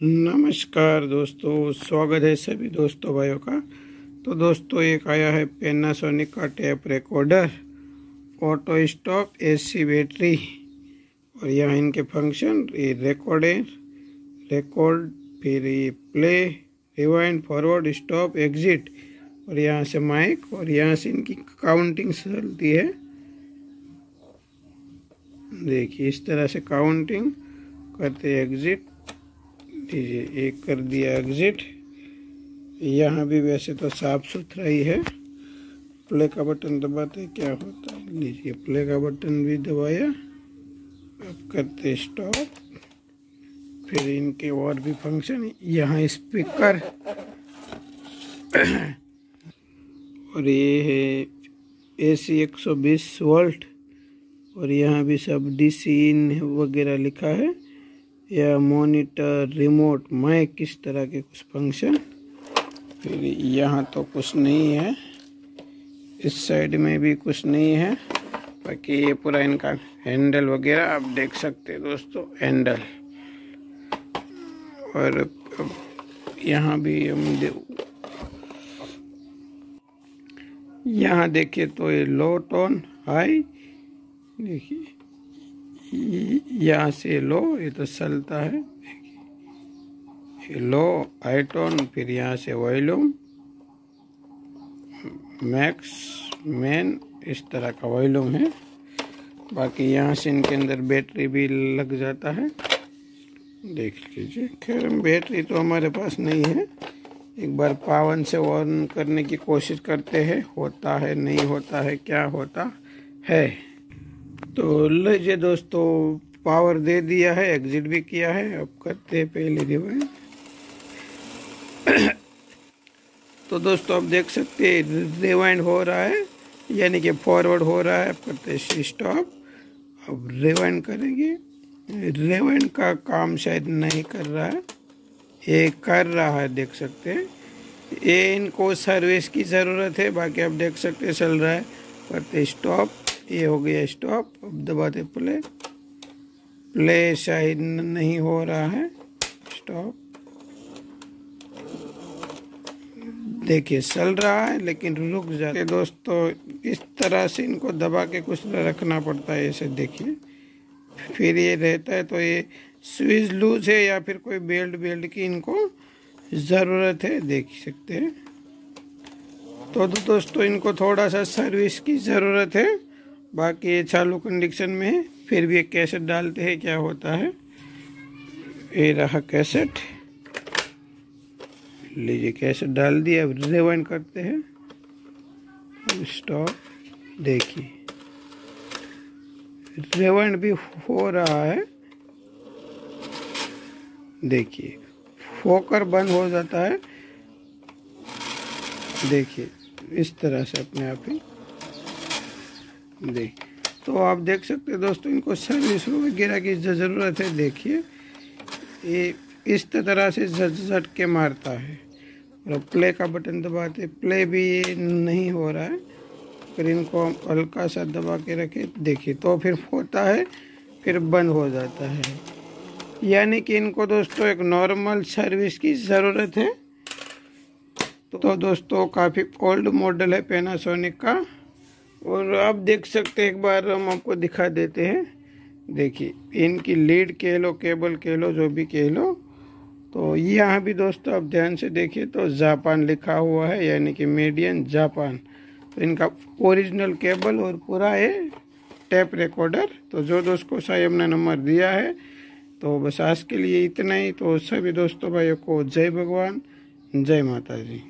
नमस्कार दोस्तों, स्वागत है सभी दोस्तों भाइयों का। तो दोस्तों, एक आया है पेनासोनिक का tape recorder auto stop AC battery और यहाँ इनके फ़ंक्शन ये रिकॉर्डर रिकॉर्ड फिर ये play rewind forward stop exit और यहाँ से माइक और यहाँ से इनकी काउंटिंग चलती है। देखिए, इस तरह से काउंटिंग करते एग्जिट दीजिए एक कर दिया एग्जिट यहाँ भी वैसे तो साफ़ सुथरा ही है। प्ले का बटन दबाते क्या होता है? लीजिए प्ले का बटन भी दबाया। अब करते स्टॉप फिर इनके और भी फ़ंक्शन यहाँ स्पीकर और ये है ए सी एक सौ बीस वोल्ट और यहाँ भी सब डी सी इन वगैरह लिखा है। या मॉनिटर रिमोट माइक किस तरह के कुछ फ़ंक्शन फिर यहाँ तो कुछ नहीं है। इस साइड में भी कुछ नहीं है। बाकी ये पूरा इनका हैंडल वगैरह आप देख सकते हैं दोस्तों हैंडल और यहाँ भी हम यहाँ देखिए तो ये लो टोन हाई देखिए। यहाँ से लो, ये तो चलता है। लो आइटोन फिर यहाँ से वॉल्यूम, मैक्स, मैन, इस तरह का वॉल्यूम है। बाकी यहाँ से इनके अंदर बैटरी भी लग जाता है। देख लीजिए, खैर, बैटरी तो हमारे पास नहीं है। एक बार पावन से ऑन करने की कोशिश करते हैं, होता है, नहीं होता है, क्या होता है? तो लीजिए दोस्तों पावर दे दिया है एग्जिट भी किया है, अब करते हैं पहले रिवाइंड तो दोस्तों, आप देख सकते हैं रिवाइंड हो रहा है, यानी कि फॉरवर्ड हो रहा है, अब करते हैं स्टॉप अब रिवाइंड करेंगे। रिवाइंड का काम शायद नहीं कर रहा है। ये कर रहा है, देख सकते हैं। ये इनको सर्विस की ज़रूरत है, बाकी आप देख सकते चल रहा है। करते स्टॉप ये हो गया स्टॉप अब दबाते प्ले प्ले शायद नहीं हो रहा है. स्टॉप देखिए चल रहा है लेकिन रुक जाते दोस्तों इस तरह से इनको दबा के कुछ रखना पड़ता है ऐसे देखिए। फिर ये रहता है तो ये स्विच लूज है या फिर कोई बेल्ट बेल्ट की इनको ज़रूरत है देख सकते हैं। तो, तो दोस्तों इनको थोड़ा सा सर्विस की ज़रूरत है। बाकी ये चालू कंडीशन में है, फिर भी एक कैसेट डालते हैं, क्या होता है? ये रहा कैसेट लीजिए कैसेट डाल दिया अब रिवाइंड करते हैं। स्टॉप देखिए। रिवाइंड भी हो रहा है। देखिए, फोकर बंद हो जाता है। देखिए, इस तरह से अपने आप ही। देख तो आप देख सकते हैं दोस्तों, इनको सर्विस वगैरह की ज़रूरत है, देखिए। ये इस तरह से झट के मारता है। और प्ले का बटन दबाते प्ले भी ये नहीं हो रहा है। फिर इनको हम हल्का सा दबा के रखें, देखिए तो फिर होता है, फिर बंद हो जाता है। यानी कि इनको दोस्तों, एक नॉर्मल सर्विस की ज़रूरत है। तो दोस्तों, काफ़ी ओल्ड मॉडल है पेनासोनिक का। और आप देख सकते हैं, एक बार हम आपको दिखा देते हैं। देखिए, इनकी लीड कह लो, केबल कह लो, जो भी कह लो। तो यहाँ भी दोस्तों, आप ध्यान से देखिए तो जापान लिखा हुआ है, यानी कि मीडियन जापान। तो इनका ओरिजिनल केबल और पूरा है टैप रिकॉर्डर। तो जो दोस्त को सही हमने नंबर दिया है तो बस आज के लिए इतना ही। तो सभी दोस्तों, भाइयों को जय भगवान, जय माता जी